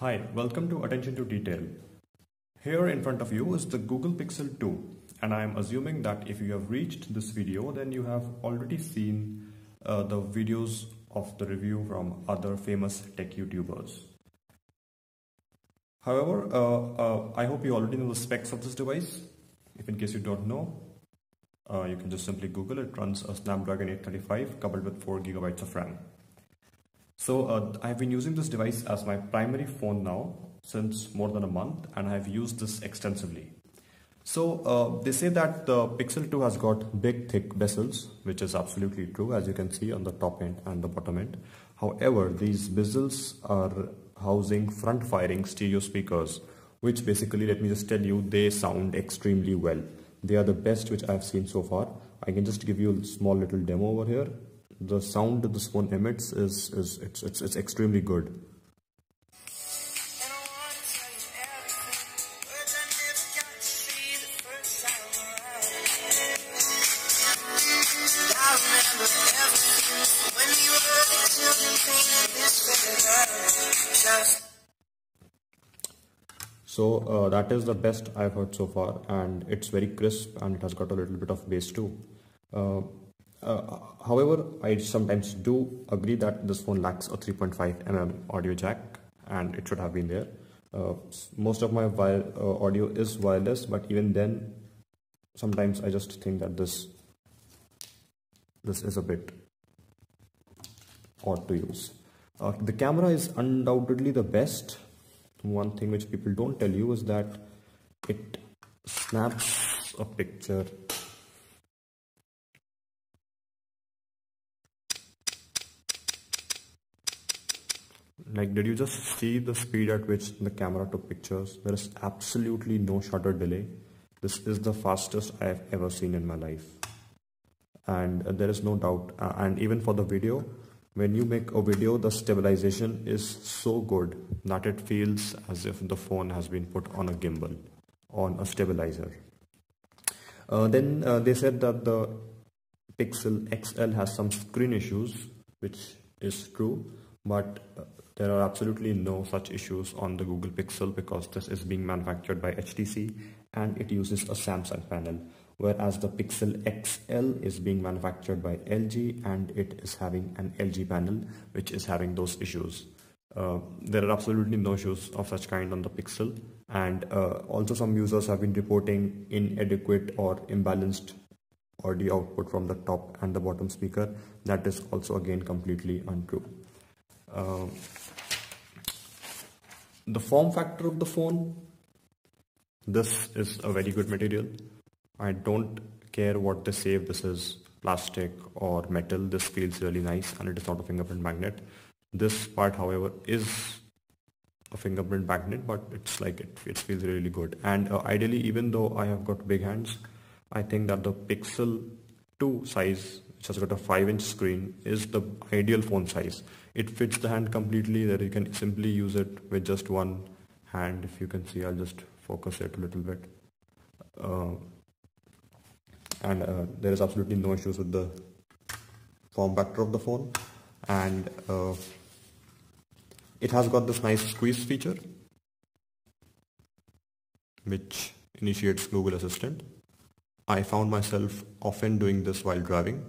Hi, welcome to Attention to Detail. Here in front of you is the Google Pixel 2 and I am assuming that if you have reached this video then you have already seen uh, the videos of the review from other famous tech YouTubers. However, uh, uh, I hope you already know the specs of this device. If in case you don't know, uh, you can just simply Google it. runs a Snapdragon 835 coupled with 4 gigabytes of RAM. So uh, I've been using this device as my primary phone now since more than a month and I've used this extensively. So uh, they say that the Pixel 2 has got big thick bezels which is absolutely true as you can see on the top end and the bottom end. However, these bezels are housing front firing stereo speakers which basically let me just tell you they sound extremely well. They are the best which I've seen so far. I can just give you a small little demo over here. The sound this phone emits is, is it's, it's, it's extremely good. So uh, that is the best I've heard so far and it's very crisp and it has got a little bit of bass too. Uh, uh, however, I sometimes do agree that this phone lacks a 3.5 mm audio jack and it should have been there. Uh, most of my uh, audio is wireless but even then sometimes I just think that this this is a bit odd to use. Uh, the camera is undoubtedly the best one thing which people don't tell you is that it snaps a picture like did you just see the speed at which the camera took pictures? There is absolutely no shutter delay. This is the fastest i have ever seen in my life. And uh, there is no doubt uh, and even for the video when you make a video the stabilization is so good that it feels as if the phone has been put on a gimbal on a stabilizer. Uh, then uh, they said that the pixel xl has some screen issues which is true but uh, there are absolutely no such issues on the google pixel because this is being manufactured by htc and it uses a samsung panel whereas the Pixel XL is being manufactured by LG and it is having an LG panel which is having those issues. Uh, there are absolutely no issues of such kind on the Pixel and uh, also some users have been reporting inadequate or imbalanced audio output from the top and the bottom speaker that is also again completely untrue. Uh, the form factor of the phone. This is a very good material. I don't care what they say if this is plastic or metal. This feels really nice and it is not a fingerprint magnet. This part however is a fingerprint magnet but it's like it, it feels really good. And uh, ideally even though I have got big hands I think that the Pixel 2 size which has got a 5 inch screen is the ideal phone size it fits the hand completely that you can simply use it with just one hand if you can see I'll just focus it a little bit uh, and uh, there is absolutely no issues with the form factor of the phone and uh, it has got this nice squeeze feature which initiates Google Assistant. I found myself often doing this while driving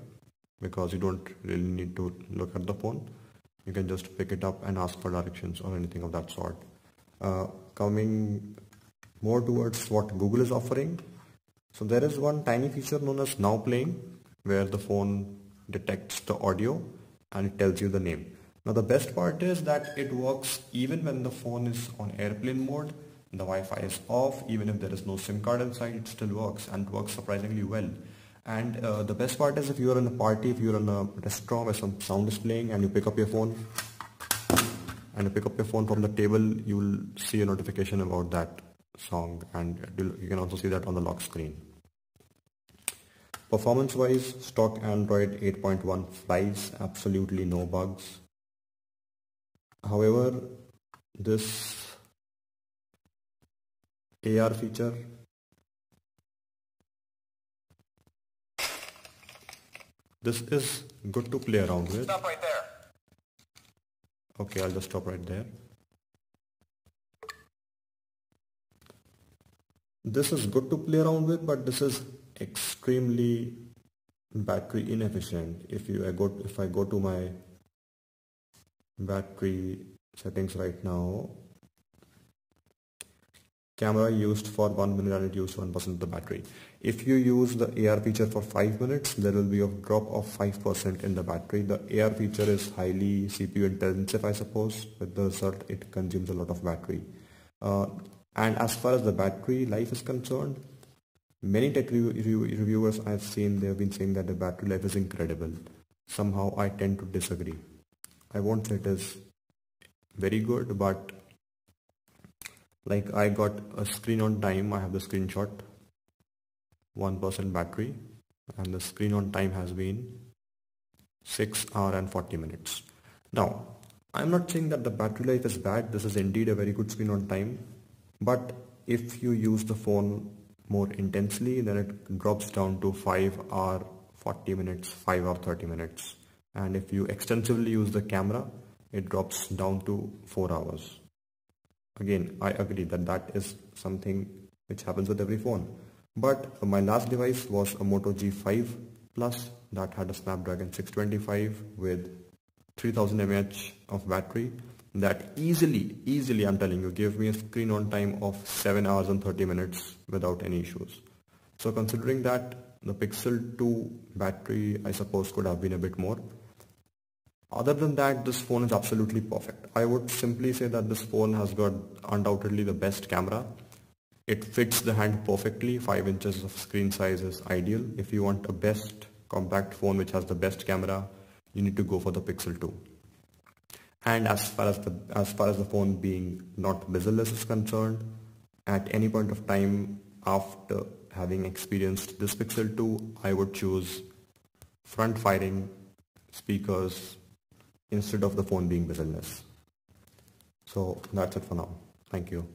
because you don't really need to look at the phone. You can just pick it up and ask for directions or anything of that sort. Uh, coming more towards what Google is offering, so there is one tiny feature known as now playing where the phone detects the audio and it tells you the name. Now the best part is that it works even when the phone is on airplane mode, the Wi-Fi is off, even if there is no SIM card inside, it still works and works surprisingly well. And uh, the best part is if you are in a party, if you are in a restaurant where some sound is playing and you pick up your phone and you pick up your phone from the table, you will see a notification about that song and you can also see that on the lock screen. Performance wise, stock Android 8.1 flies, absolutely no bugs. However, this AR feature This is good to play around with. Stop right there. Okay, I'll just stop right there. This is good to play around with, but this is extremely battery inefficient. If you I go if I go to my battery settings right now, camera used for 1 minute and it used 1% of the battery. If you use the AR feature for 5 minutes, there will be a drop of 5% in the battery. The AR feature is highly CPU intensive, I suppose. With the result, it consumes a lot of battery. Uh, and as far as the battery life is concerned, many tech review reviewers I've seen, they have been saying that the battery life is incredible. Somehow I tend to disagree. I won't say it is very good, but like I got a screen on time I have the screenshot. 1% battery and the screen on time has been 6 hour and 40 minutes. Now I'm not saying that the battery life is bad this is indeed a very good screen on time but if you use the phone more intensely then it drops down to 5 hour 40 minutes 5 or 30 minutes. And if you extensively use the camera it drops down to 4 hours Again, I agree that that is something which happens with every phone. But my last device was a Moto G5 Plus that had a Snapdragon 625 with 3000 mAh of battery that easily, easily I'm telling you, gave me a screen on time of 7 hours and 30 minutes without any issues. So considering that the Pixel 2 battery I suppose could have been a bit more other than that, this phone is absolutely perfect. I would simply say that this phone has got undoubtedly the best camera. It fits the hand perfectly. 5 inches of screen size is ideal. If you want a best compact phone which has the best camera, you need to go for the Pixel 2. And as far as the as far as the phone being not bezel-less is concerned, at any point of time after having experienced this Pixel 2, I would choose front firing speakers instead of the phone being bezel-less. So that's it for now. Thank you.